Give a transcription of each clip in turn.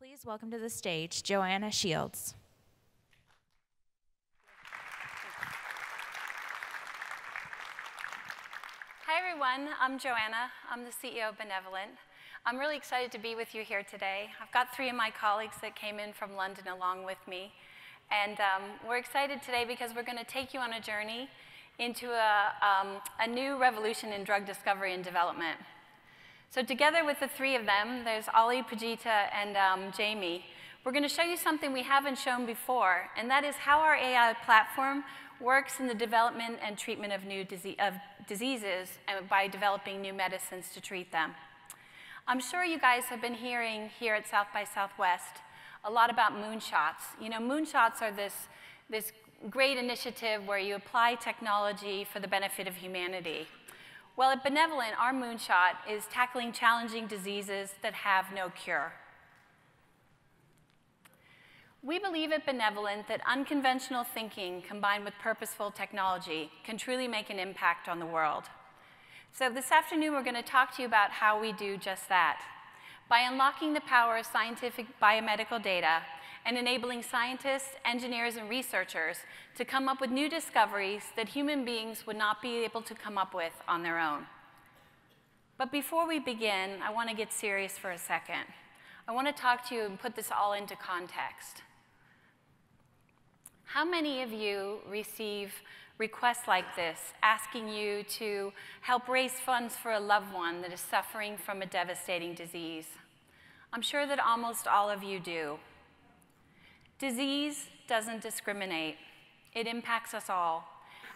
Please welcome to the stage Joanna Shields. Hi, everyone. I'm Joanna. I'm the CEO of Benevolent. I'm really excited to be with you here today. I've got three of my colleagues that came in from London along with me. And um, we're excited today because we're going to take you on a journey into a, um, a new revolution in drug discovery and development. So together with the three of them, there's Ali, Pajita, and um, Jamie, we're going to show you something we haven't shown before, and that is how our AI platform works in the development and treatment of new of diseases and by developing new medicines to treat them. I'm sure you guys have been hearing here at South by Southwest a lot about moonshots. You know, moonshots are this, this great initiative where you apply technology for the benefit of humanity. Well, at Benevolent, our moonshot is tackling challenging diseases that have no cure. We believe at Benevolent that unconventional thinking combined with purposeful technology can truly make an impact on the world. So this afternoon, we're going to talk to you about how we do just that. By unlocking the power of scientific biomedical data and enabling scientists, engineers, and researchers to come up with new discoveries that human beings would not be able to come up with on their own. But before we begin, I want to get serious for a second. I want to talk to you and put this all into context. How many of you receive requests like this, asking you to help raise funds for a loved one that is suffering from a devastating disease? I'm sure that almost all of you do. Disease doesn't discriminate. It impacts us all.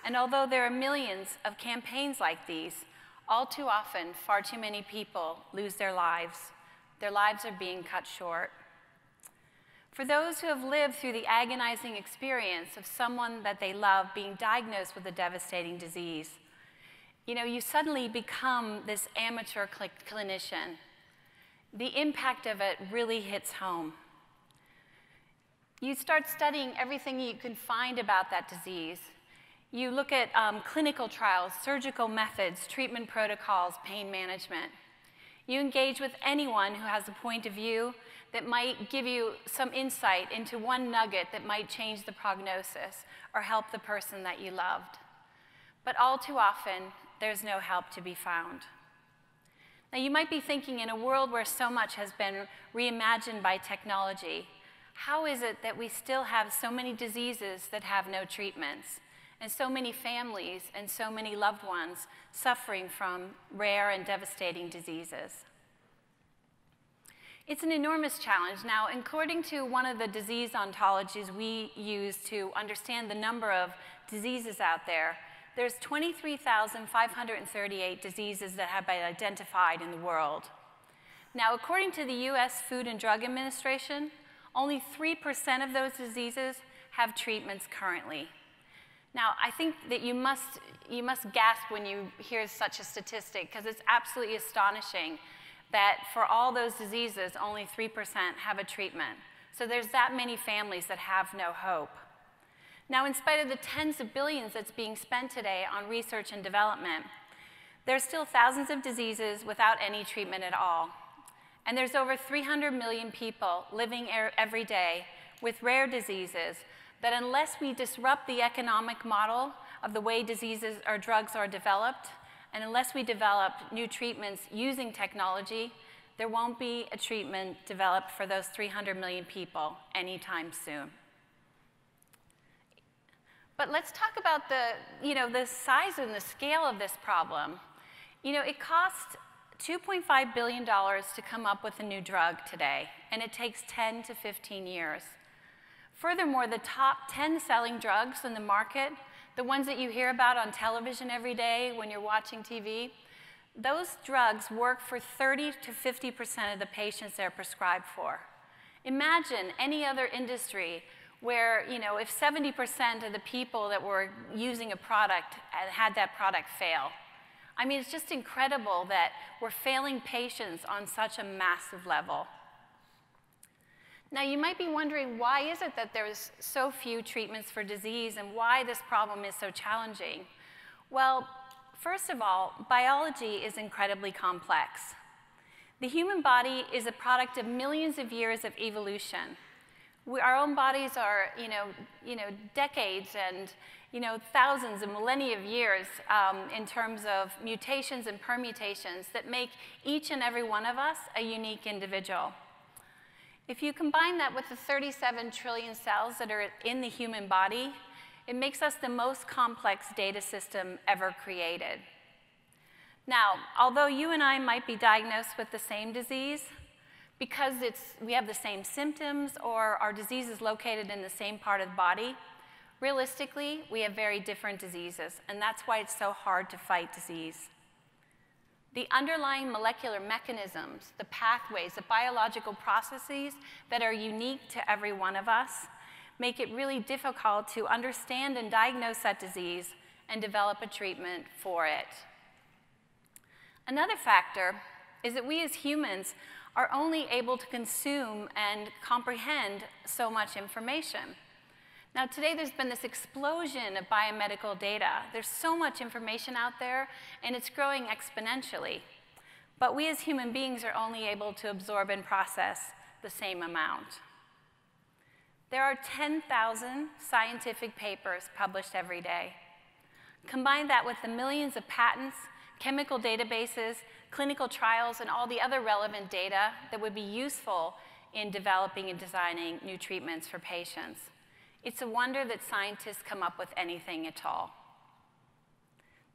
And although there are millions of campaigns like these, all too often, far too many people lose their lives. Their lives are being cut short. For those who have lived through the agonizing experience of someone that they love being diagnosed with a devastating disease, you know, you suddenly become this amateur cl clinician. The impact of it really hits home. You start studying everything you can find about that disease. You look at um, clinical trials, surgical methods, treatment protocols, pain management. You engage with anyone who has a point of view that might give you some insight into one nugget that might change the prognosis or help the person that you loved. But all too often, there's no help to be found. Now, you might be thinking in a world where so much has been reimagined by technology, how is it that we still have so many diseases that have no treatments? And so many families and so many loved ones suffering from rare and devastating diseases. It's an enormous challenge. Now, according to one of the disease ontologies we use to understand the number of diseases out there, there's 23,538 diseases that have been identified in the world. Now, according to the US Food and Drug Administration, only 3% of those diseases have treatments currently. Now, I think that you must, you must gasp when you hear such a statistic because it's absolutely astonishing that for all those diseases, only 3% have a treatment. So there's that many families that have no hope. Now, in spite of the tens of billions that's being spent today on research and development, there are still thousands of diseases without any treatment at all. And there's over 300 million people living er, every day with rare diseases that unless we disrupt the economic model of the way diseases or drugs are developed, and unless we develop new treatments using technology, there won't be a treatment developed for those 300 million people anytime soon. But let's talk about the, you know, the size and the scale of this problem. You know, it costs $2.5 billion to come up with a new drug today, and it takes 10 to 15 years. Furthermore, the top 10 selling drugs in the market, the ones that you hear about on television every day when you're watching TV, those drugs work for 30 to 50% of the patients they're prescribed for. Imagine any other industry where, you know, if 70% of the people that were using a product had that product fail. I mean, it's just incredible that we're failing patients on such a massive level. Now, you might be wondering why is it that there's so few treatments for disease and why this problem is so challenging? Well, first of all, biology is incredibly complex. The human body is a product of millions of years of evolution. We, our own bodies are, you know, you know, decades and you know, thousands and millennia of years um, in terms of mutations and permutations that make each and every one of us a unique individual. If you combine that with the 37 trillion cells that are in the human body, it makes us the most complex data system ever created. Now, although you and I might be diagnosed with the same disease, because we have the same symptoms or our disease is located in the same part of the body, realistically, we have very different diseases, and that's why it's so hard to fight disease. The underlying molecular mechanisms, the pathways, the biological processes that are unique to every one of us make it really difficult to understand and diagnose that disease and develop a treatment for it. Another factor is that we as humans are only able to consume and comprehend so much information. Now, today there's been this explosion of biomedical data. There's so much information out there, and it's growing exponentially. But we as human beings are only able to absorb and process the same amount. There are 10,000 scientific papers published every day. Combine that with the millions of patents, chemical databases, clinical trials, and all the other relevant data that would be useful in developing and designing new treatments for patients. It's a wonder that scientists come up with anything at all.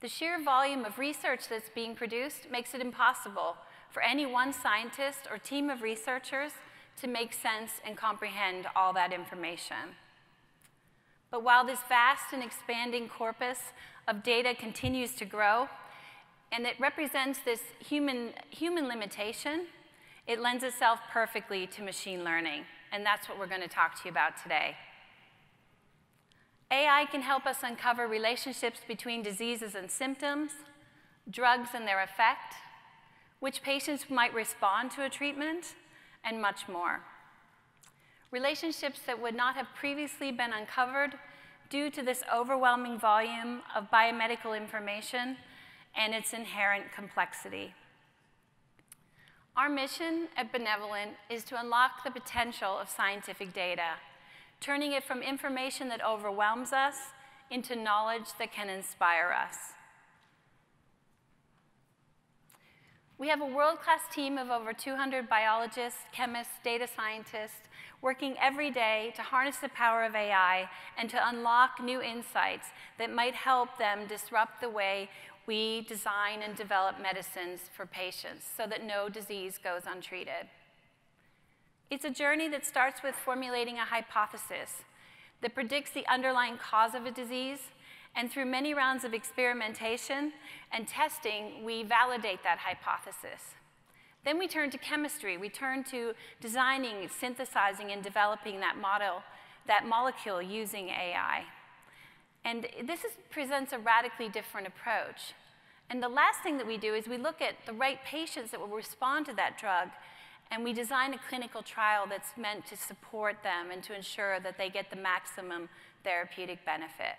The sheer volume of research that's being produced makes it impossible for any one scientist or team of researchers to make sense and comprehend all that information. But while this vast and expanding corpus of data continues to grow, and it represents this human, human limitation, it lends itself perfectly to machine learning. And that's what we're going to talk to you about today. AI can help us uncover relationships between diseases and symptoms, drugs and their effect, which patients might respond to a treatment, and much more. Relationships that would not have previously been uncovered due to this overwhelming volume of biomedical information and its inherent complexity. Our mission at Benevolent is to unlock the potential of scientific data, turning it from information that overwhelms us into knowledge that can inspire us. We have a world-class team of over 200 biologists, chemists, data scientists, working every day to harness the power of AI and to unlock new insights that might help them disrupt the way we design and develop medicines for patients so that no disease goes untreated. It's a journey that starts with formulating a hypothesis that predicts the underlying cause of a disease, and through many rounds of experimentation and testing, we validate that hypothesis. Then we turn to chemistry. We turn to designing, synthesizing, and developing that model, that molecule using AI. And this is, presents a radically different approach. And the last thing that we do is we look at the right patients that will respond to that drug, and we design a clinical trial that's meant to support them and to ensure that they get the maximum therapeutic benefit.